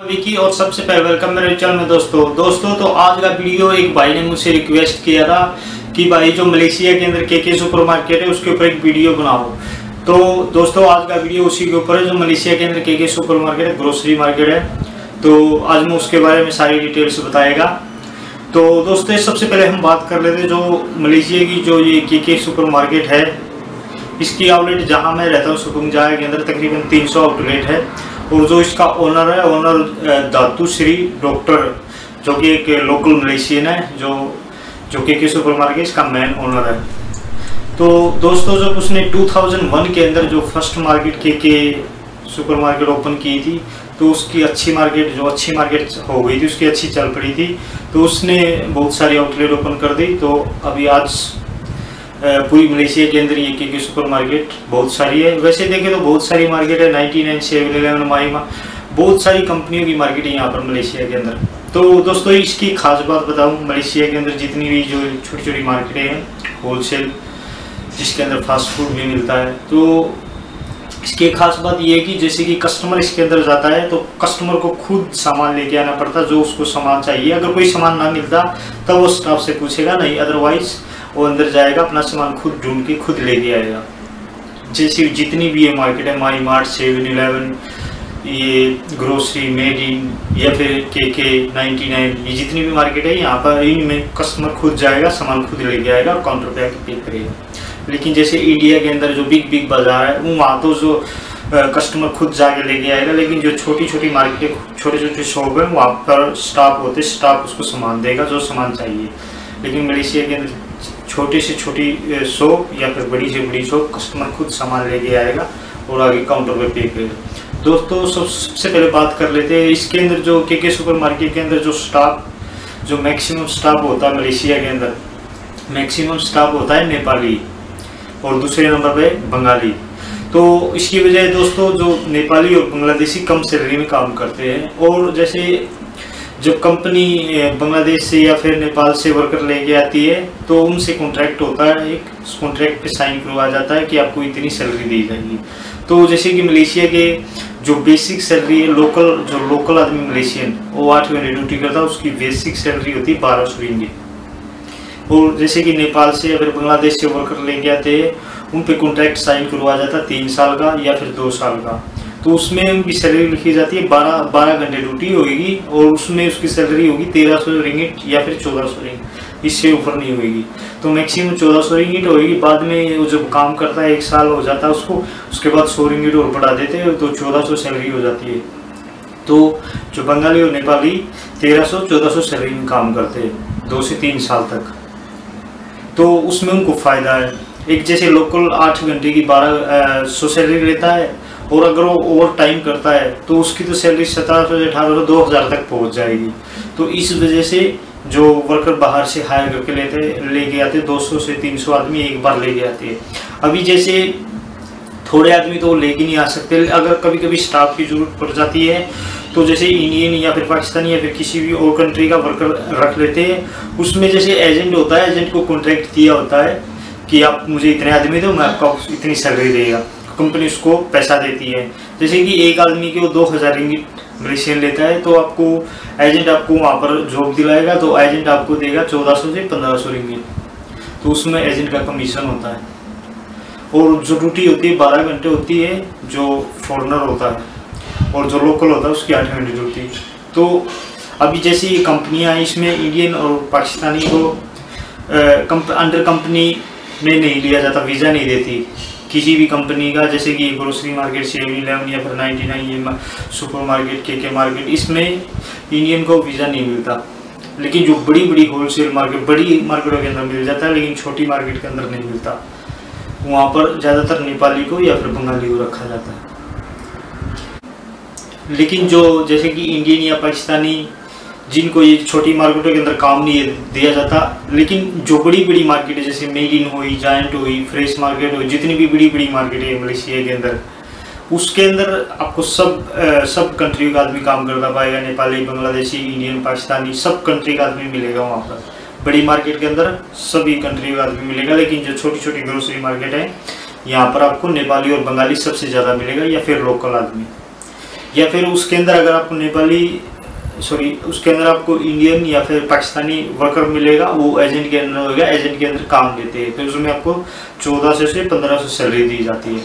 विकी और सबसे पहले वेलकम मेरे चैनल में दोस्तों। दोस्तों तो आज का वीडियो एक भाई ने मुझसे रिक्वेस्ट किया था कि भाई जो मलेशिया के अंदर के के सुपर मार्केट है, उसके ऊपर एक वीडियो बनाओ। तो दोस्तों, आज का वीडियो उसी के ऊपर है जो मलेशिया के अंदर के के सुपर मार्केट है ग्रोसरी मार्केट है। तो आज मैं उसके बारे में सारी डिटेल्स बताएगा। तो दोस्तों, सबसे पहले हम बात कर लेते जो मलेशिया की जो ये के के सुपर मार्केट है। इसकी आउटलेट जहाँ मैं रहता हूँ जाए के अंदर तकरीबन 300 आउटलेट है। और जो इसका ओनर है ओनर धातु श्री डॉक्टर जो कि एक लोकल मलेशियन है, जो जो के के सुपर मार्केट इसका मेन ओनर है। तो दोस्तों, जब उसने 2001 के अंदर जो फ़र्स्ट मार्केट के के सुपर मार्केट ओपन की थी तो उसकी अच्छी मार्केट जो अच्छी मार्केट हो गई थी, उसकी अच्छी चल पड़ी थी तो उसने बहुत सारी आउटलेट ओपन कर दी। तो अभी आज पूरी मलेशिया के अंदर ये क्योंकि सुपर मार्केट बहुत सारी है। वैसे देखें तो बहुत सारी मार्केट है नाइनटी नाइन सेवन इलेवन माइमा बहुत सारी कंपनियों की मार्केट है यहाँ पर मलेशिया के अंदर। तो दोस्तों, इसकी खास बात बताऊँ, मलेशिया के अंदर जितनी भी जो छोटी छोटी मार्केटें हैं होलसेल जिसके अंदर फास्ट फ़ूड भी मिलता है तो इसकी खास बात यह है कि जैसे कि कस्टमर इसके अंदर जाता है तो कस्टमर को खुद सामान लेके आना पड़ता, जो उसको सामान चाहिए। अगर कोई सामान ना मिलता, तब वो स्टाफ से पूछेगा, नहीं अदरवाइज़ वो अंदर जाएगा, अपना सामान खुद ढूंढ के खुद लेके आएगा। जैसे जितनी भी ये मार्केट है माई मार्ट सेवन इलेवन ये ग्रोसरी मेड इन या फिर के के नाइन्टी नाइन ये जितनी भी मार्केट है, यहाँ पर इनमें कस्टमर खुद जाएगा, सामान खुद लेके आएगा और काउंटर पे आके पे करेगा। लेकिन जैसे इंडिया के अंदर जो बिग बिग बाज़ार है, वो वहाँ तो जो कस्टमर खुद जाके लेके आएगा, लेकिन जो छोटी छोटी मार्केट छोटे छोटे शॉप है, वहाँ पर स्टाफ होते स्टाफ उसको सामान देगा, जो सामान चाहिए। लेकिन मलेशिया के अंदर छोटी से छोटी शॉप या फिर बड़ी से बड़ी शॉप कस्टमर खुद सामान लेके आएगा और आगे काउंटर पे पे करेगा। दोस्तों सबसे पहले बात कर लेते हैं, इसके अंदर जो के के सुपर मार्केट के अंदर जो स्टाफ जो मैक्सिमम स्टाफ होता है मलेशिया के अंदर मैक्सिमम स्टाफ होता है नेपाली। और दूसरे नंबर पे बंगाली। तो इसकी वजह दोस्तों, जो नेपाली और बांग्लादेशी कम सैलरी में काम करते हैं, और जैसे जब कंपनी बांग्लादेश से या फिर नेपाल से वर्कर लेके आती है तो उनसे कॉन्ट्रैक्ट होता है, एक कॉन्ट्रैक्ट पे साइन करवा जाता है कि आपको इतनी सैलरी दी जाएगी। तो जैसे कि मलेशिया के जो बेसिक सैलरी है लोकल जो लोकल आदमी मलेशियन, वो आठ घंटे ड्यूटी करता है, उसकी बेसिक सैलरी होती है बारह सौ और जैसे कि नेपाल से फिर बांग्लादेश से वर्कर लेके आते हैं उन पे कॉन्ट्रैक्ट साइन करवा जाता है तीन साल का या फिर दो साल का। तो उसमें उनकी सैलरी लिखी जाती है, बारह बारह घंटे ड्यूटी होगी और उसमें उसकी सैलरी होगी तेरह सौ रिंगिट या फिर चौदह सौ रिंगिट इससे ऊपर नहीं होगी। तो मैक्सिमम चौदह सौ रिंगिट होगी, बाद में वो जब काम करता है, एक साल हो जाता है उसको, उसके बाद सौ रिंगिट और बढ़ा देते हैं तो चौदह सौ सैलरी हो जाती है। तो जो बंगाली और नेपाली, तेरह सौ, चौदह सौ सैलरी में काम करते हैं, दो से तीन साल तक। तो उसमें उनको फ़ायदा है। एक जैसे लोकल आठ घंटे की बारह सौ सैलरी लेता है और अगर वो ओवर टाइम करता है तो उसकी तो सैलरी सत्रह सौ अठारह सौ, दो हज़ार तक पहुँच जाएगी। तो इस वजह से जो वर्कर बाहर से हायर करके लेते, लेके आते, दो सौ से तीन सौ आदमी एक बार लेके आते हैं। अभी जैसे थोड़े आदमी तो लेके नहीं आ सकते, अगर कभी कभी स्टाफ की ज़रूरत पड़ जाती है तो जैसे इंडियन या फिर पाकिस्तानी या फिर किसी भी और कंट्री का वर्कर रख लेते हैं, उसमें जैसे एजेंट होता है एजेंट को कॉन्ट्रैक्ट दिया होता है कि आप मुझे इतने आदमी दो, मैं आपका इतनी सैलरी देगा। कंपनी उसको पैसा देती है। जैसे कि एक आदमी के वो दो हज़ार रिंगिट मलेशियन लेता है तो आपको एजेंट आपको वहाँ पर जॉब दिलाएगा तो एजेंट आपको देगा चौदह सौ से पंद्रह सौ रिंगिट तो उसमें एजेंट का कमीशन होता है। और जो ड्यूटी होती है, बारह घंटे होती है, जो फॉरनर होता है। और जो लोकल होता है, उसकी आठ घंटे ड्यूटी। तो अभी जैसी कंपनियाँ इसमें इंडियन और पाकिस्तानी को अंडर कंपनी में नहीं लिया जाता वीज़ा नहीं देती। किसी भी कंपनी का, जैसे कि ग्रोसरी मार्केट सेवन इलेवन या फिर नाइन्टी नाइन ये super market K K market इसमें इंडियन को वीज़ा नहीं मिलता। लेकिन जो बड़ी बड़ी होलसेल मार्केट बड़ी मार्केटों के अंदर मिल जाता है, लेकिन छोटी मार्केट के अंदर नहीं मिलता। वहाँ पर ज़्यादातर नेपाली को या फिर बंगाली को रखा जाता है। लेकिन जो जैसे कि इंडियन या पाकिस्तानी, जिनको ये छोटी मार्केटों के अंदर काम नहीं दिया जाता। लेकिन जो बड़ी बड़ी मार्केट है, जैसे मेड इन हुई जायंट हुई फ्रेश मार्केट हुई, जितनी भी बड़ी बड़ी मार्केट है मलेशिया के अंदर, उसके अंदर आपको सब सब कंट्री का आदमी काम करता पाएगा नेपाली, बांग्लादेशी इंडियन पाकिस्तानी, सब कंट्री का आदमी मिलेगा वहाँ पर। बड़ी मार्केट के अंदर सभी कंट्री का आदमी मिलेगा, लेकिन जो छोटी छोटी ग्रोसरी मार्केट है, यहाँ पर आपको नेपाली और बंगाली सबसे ज़्यादा मिलेगा, या फिर लोकल आदमी। या फिर उसके अंदर अगर आपको नेपाली सॉरी उसके अंदर आपको इंडियन या फिर पाकिस्तानी वर्कर मिलेगा, वो एजेंट के अंदर होगा एजेंट के अंदर काम देते हैं। फिर उसमें आपको चौदह सौ से पंद्रह सौ सैलरी दी जाती है।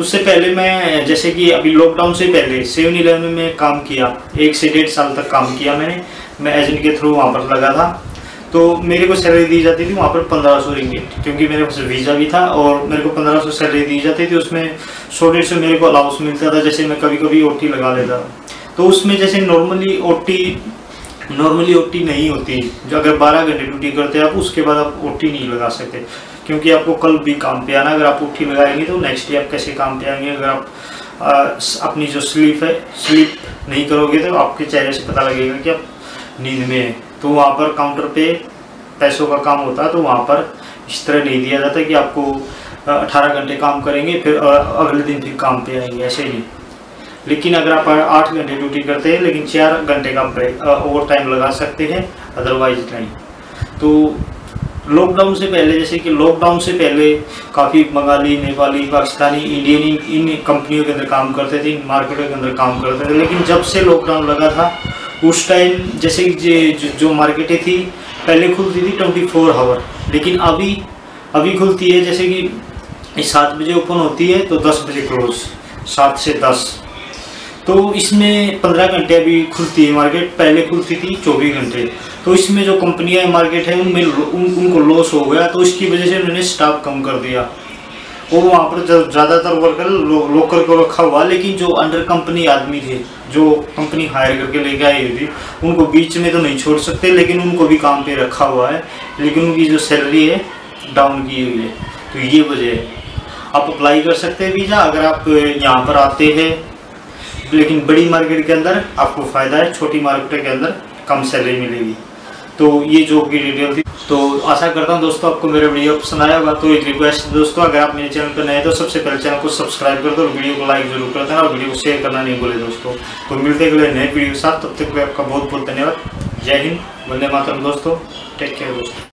उससे पहले मैं, जैसे कि अभी लॉकडाउन से पहले सेवन इलेवन में काम किया, एक से डेढ़ साल तक काम किया मैंने। मैं एजेंट के थ्रू वहाँ पर लगा था। तो मेरे को सैलरी दी जाती थी वहाँ पर पंद्रह सौ रिंगेट क्योंकि मेरे पास वीज़ा भी था और मेरे को पंद्रह सौ सैलरी दी जाती थी उसमें सौ डेढ़ सौ मेरे को अलाउंस मिलता था जैसे मैं कभी कभी ओटी लगा लेता। तो उसमें जैसे नॉर्मली ओटी नॉर्मली ओटी नहीं होती जो अगर बारह घंटे ड्यूटी करते आप उसके बाद आप ओटी नहीं लगा सकते क्योंकि आपको कल भी काम पे आना अगर आप ओटी लगाएँगे तो नेक्स्ट डे आप कैसे काम पे आएँगे अगर आप आ, अपनी जो स्लीप है स्लीप नहीं करोगे तो आपके चेहरे से पता लगेगा कि आप नींद में है। तो वहाँ पर काउंटर पे पैसों का काम होता है तो वहाँ पर इस तरह नहीं दिया जाता कि आपको अठारह घंटे काम करेंगे, फिर अगले दिन फिर काम पे आएँगे, ऐसे ही। लेकिन अगर आप आठ घंटे ड्यूटी करते हैं, लेकिन चार घंटे का ब्रेक ओवर टाइम लगा सकते हैं अदरवाइज़ नहीं। तो लॉकडाउन से पहले, जैसे कि लॉकडाउन से पहले काफ़ी बंगाली, नेपाली, पाकिस्तानी इंडियन इन कंपनियों के अंदर काम करते थे, इन मार्केटों के अंदर काम करते थे, लेकिन जब से लॉकडाउन लगा था उस टाइम जैसे जो, जो मार्केटें थी पहले खुलती थी ट्वेंटी फोर आवर लेकिन अभी अभी खुलती है जैसे कि सात बजे ओपन होती है तो दस बजे क्लोज सात से दस। तो इसमें पंद्रह घंटे अभी खुलती है मार्केट पहले खुलती थी चौबीस घंटे। तो इसमें जो कंपनियाँ मार्केट है उनमें उन, उनको लॉस हो गया तो इसकी वजह से उन्होंने स्टाफ कम कर दिया। और वहाँ पर ज़्यादातर वर्कर लो, लोकल को रखा हुआ लेकिन जो अंडर कंपनी आदमी थे जो कंपनी हायर करके लेके आई हुई थी उनको बीच में तो नहीं छोड़ सकते लेकिन उनको भी काम पे रखा हुआ है लेकिन उनकी जो सैलरी है डाउन की हुई है। तो ये वजह है। आप अप्लाई कर सकते हैं वीज़ा अगर आप यहाँ पर आते हैं लेकिन बड़ी मार्केट के अंदर आपको फ़ायदा है छोटी मार्केट के अंदर कम सैलरी मिलेगी। तो ये जो की डिटेल थी तो आशा करता हूँ दोस्तों आपको मेरा वीडियो पसंद आया होगा तो एक रिक्वेस्ट दोस्तों, अगर आप मेरे चैनल पर नए तो सबसे पहले चैनल को सब्सक्राइब कर दो और वीडियो को लाइक ज़रूर कर देना और वीडियो को शेयर करना नहीं भूले दोस्तों। तो मिलते अगले नए वीडियो के साथ, तब तक आपका बहुत बहुत धन्यवाद। जय हिंद, वंदे मातरम दोस्तों टेक केयर दोस्तों।